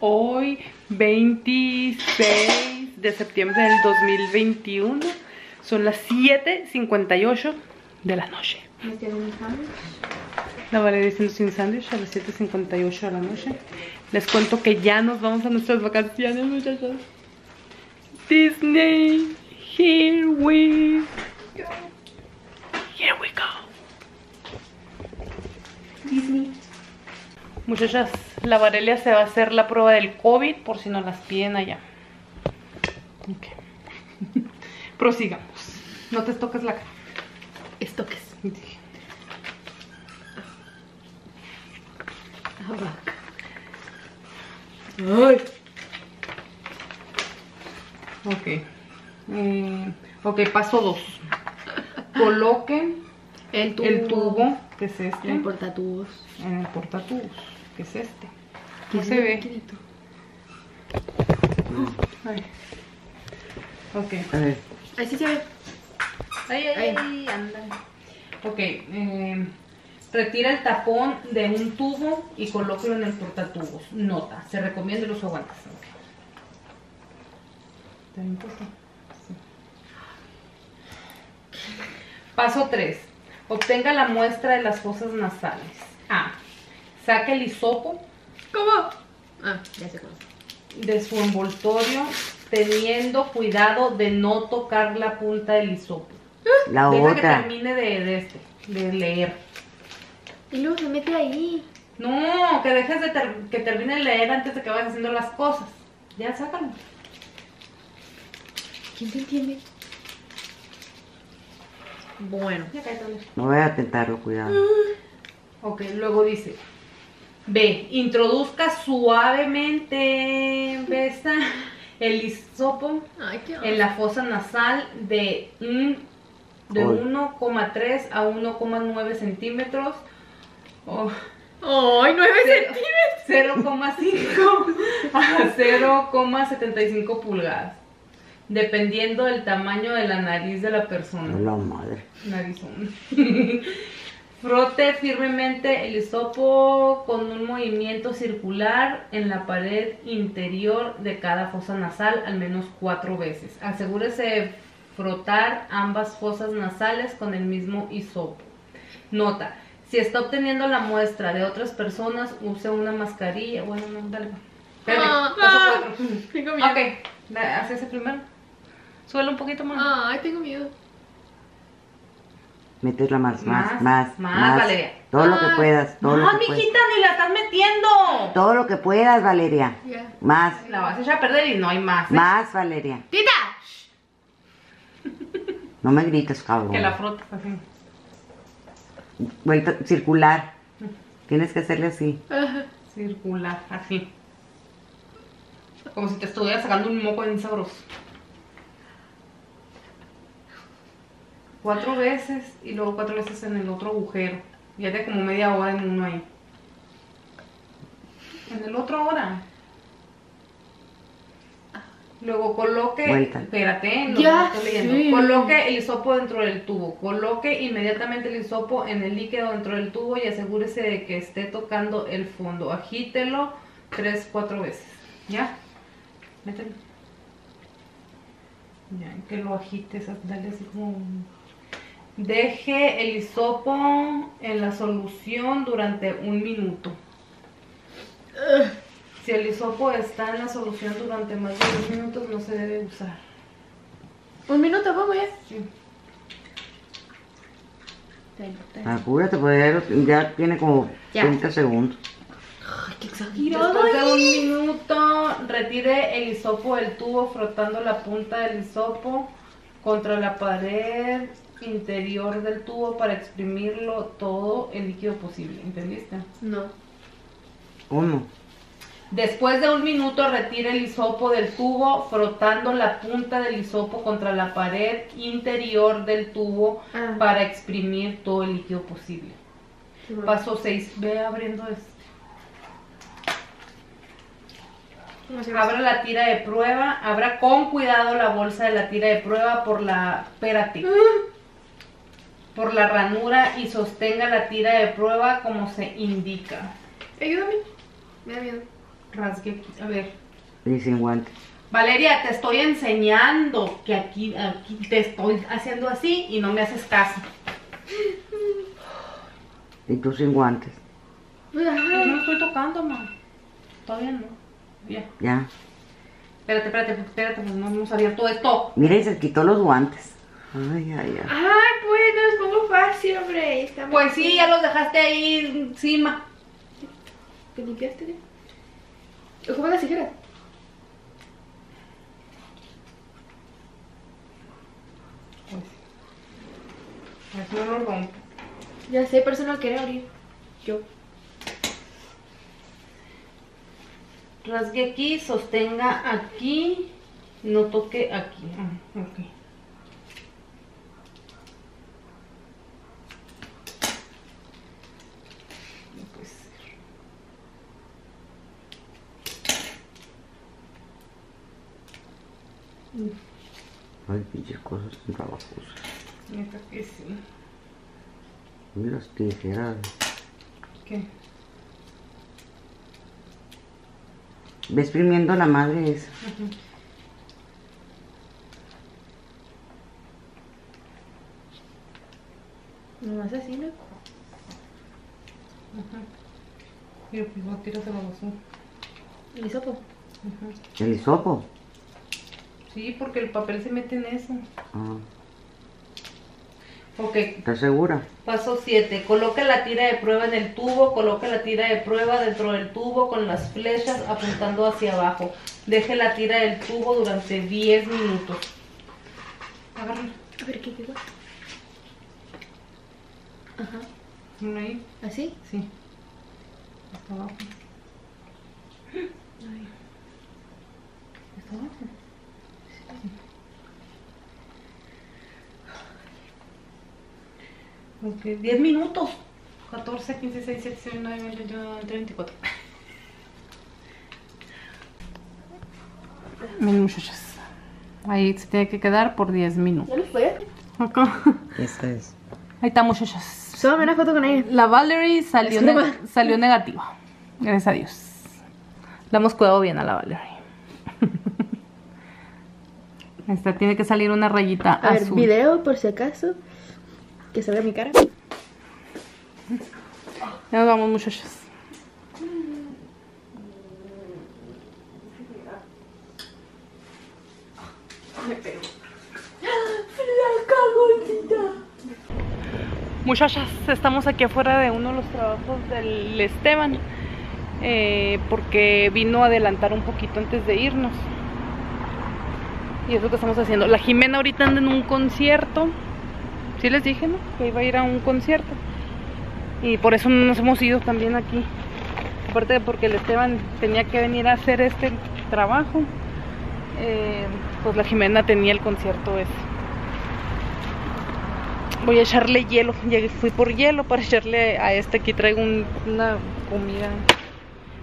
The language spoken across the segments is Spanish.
Hoy, 26 de septiembre del 2021, son las 7.58 de la noche. ¿Me tienen un sándwich? La Valeria diciendo sin sándwich a las 7.58 de la noche. Les cuento que ya nos vamos a nuestras vacaciones, muchachos. Disney, here we go. Here we go. Disney. Muchachas, la Varelia se va a hacer la prueba del COVID por si no las piden allá. Ok. Prosigamos. No te toques la cara. Estoques. Ay. Ok. Eh, ok, paso dos. Coloquen El tubo. el tubo, que es este, El portatubos. en el portatubos, que es este. ¿Qué No se ve. Quedito. Ay. Ok. A ver, Ahí sí se ve. Ay, ay, ay, anda. Ok, eh, retira el tapón de un tubo y colóquelo en el portatubos. Nota, se recomienda los aguantes. Ok. ¿Te importa? Sí. Paso 3. Obtenga la muestra de las fosas nasales. A. Saque el hisopo ¿Cómo? Ah, ya sé cómo. de su envoltorio teniendo cuidado de no tocar la punta del hisopo. la Deja que otra. termine de, de este, de leer. Y luego se mete ahí. No, que dejes de ter- que termine de leer antes de que vayas haciendo las cosas. Ya, sácalo. ¿Quién te entiende? Bueno. Ya cállate. No voy a tentarlo, cuidado. Ok, luego dice. B. Introduzca suavemente, besa, el hisopo Ay, en la fosa nasal de de Uy. 1,3 a 1,9 centímetros. o ¡Ay, nueve Cero- centímetros! 0,5 a 0,75 pulgadas. Dependiendo del tamaño de la nariz de la persona. La madre. Narizón. Frote firmemente el hisopo con un movimiento circular en la pared interior de cada fosa nasal al menos cuatro veces. Asegúrese de frotar ambas fosas nasales con el mismo hisopo. Nota, si está obteniendo la muestra de otras personas, use una mascarilla. Bueno, no, dale. Espérate, Ah, paso ah, cuatro. Tengo miedo. Ok, haz ese primero. Suele un poquito más. Ay, tengo miedo. Meterla más, Más, más, más, más, Valeria. Todo lo que puedas, todo no, lo que puedas. mijita, ni la estás metiendo. Todo lo que puedas, Valeria. Ya. Más, La vas a echar a perder y no hay más. ¿eh? más, Valeria. ¡Tita! No me grites, cabrón. Que la frotas así. Vuelta circular. Tienes que hacerle así. Circular, así. Como si te estuviera sacando un moco bien sabroso. Cuatro veces y luego cuatro veces en el otro agujero. Ya de como media hora en uno ahí. En el otro hora. Luego coloque, Vuelta. espérate, no, Ya no estoy leyendo. Coloque el hisopo dentro del tubo. Coloque inmediatamente el hisopo en el líquido dentro del tubo y asegúrese de que esté tocando el fondo. Agítelo tres, cuatro veces. ¿Ya? Mételo. Ya, que lo agites, dale así como... Deje el hisopo en la solución durante un minuto. Si el hisopo está en la solución durante más de 10 minutos, no se debe usar. Un minuto, vamos ya. Sí. Apúrate, pues ya, ya tiene como Ya. 30 segundos. Ay, qué exagerado. Después de un minuto, retire el hisopo del tubo frotando la punta del hisopo contra la pared interior del tubo para exprimirlo todo el líquido posible. ¿Entendiste? No. ¿Cómo? Después de un minuto, retire el hisopo del tubo frotando la punta del hisopo contra la pared interior del tubo Ah. para exprimir todo el líquido posible. Paso 6. Ve abriendo esto. ¿Cómo se Abra la tira de prueba, abra con cuidado la bolsa de la tira de prueba por la, espérate, por la ranura y sostenga la tira de prueba como se indica. Ayúdame. Me da miedo. Rasgué aquí. A ver. Y sin guantes. Valeria, te estoy enseñando que aquí, aquí te estoy haciendo así y no me haces caso. Y tú sin guantes. Pues no lo estoy tocando, mamá. Todavía no. Ya. Ya. Espérate, espérate, espérate, pues no hemos abierto esto. Mira, y se quitó los guantes. Ay, ay, ay. No hombre. Está Pues sí, ya los dejaste ahí encima. ¿Te limpiaste? Ocupa las tijeras. Pues no lo rompo. Ya sé, pero eso no lo quería abrir. Yo. Rasgue aquí, sostenga aquí, no toque aquí. Ah, ok. Ay, pinches cosas tan trabajosas. Neta que sí. Mira las tijeras. ¿Qué? Ve exprimiendo la madre esa. Nomás así, ¿no? Ajá. Mira, pues no tiras a la basura. El hisopo. Ajá. El hisopo. Sí, porque el papel se mete en eso. Ah, Ok, ¿Estás segura? Paso 7. Coloque la tira de prueba en el tubo. Coloque la tira de prueba dentro del tubo con las flechas apuntando hacia abajo. Deje la tira del tubo durante 10 minutos. Agárrala. A ver, ¿qué quedó? Ajá. ¿Una ahí? ¿Así? Sí. Hasta abajo. Ay. Hasta abajo. Ok, 10 minutos. 14, 15, 16, 17, 19, 20, 21, 23, 24. Miren muchachas. Ahí se tiene que quedar por 10 minutos. ¿Ya lo fue? Acá. Esa es. Ahí está muchachas. Solo una foto con ella. La Valerie salió, ne- salió negativa. Gracias a Dios. La hemos cuidado bien a la Valerie. Esta tiene que salir una rayita A ver, azul. video por si acaso. Que salga mi cara. Ya nos vamos, muchachos. Muchachas, estamos aquí afuera de uno de los trabajos del Esteban eh, porque vino a adelantar un poquito antes de irnos. Y es lo que estamos haciendo. La Jimena ahorita anda en un concierto. Sí les dije, ¿no? Que iba a ir a un concierto. Y por eso no nos hemos ido también aquí. Aparte de porque el Esteban tenía que venir a hacer este trabajo. eh, pues la Jimena tenía el concierto ese. Voy a echarle hielo. Llegué, fui por hielo para echarle a este. Aquí traigo un- una comida.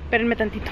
Espérenme tantito.